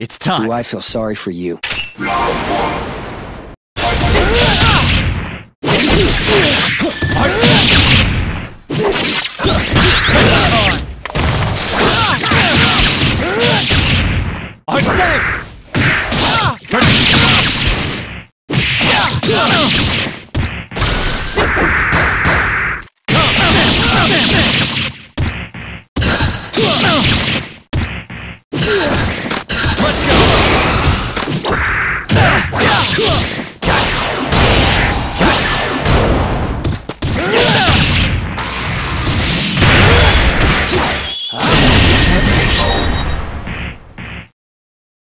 It's time. Do I feel sorry for you? I'm safe!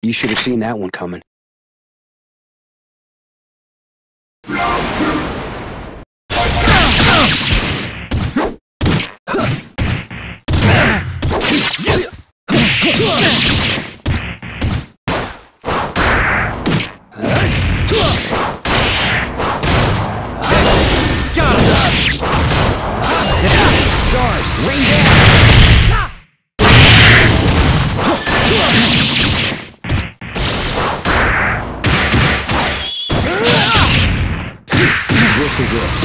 You should have seen that one coming. is it.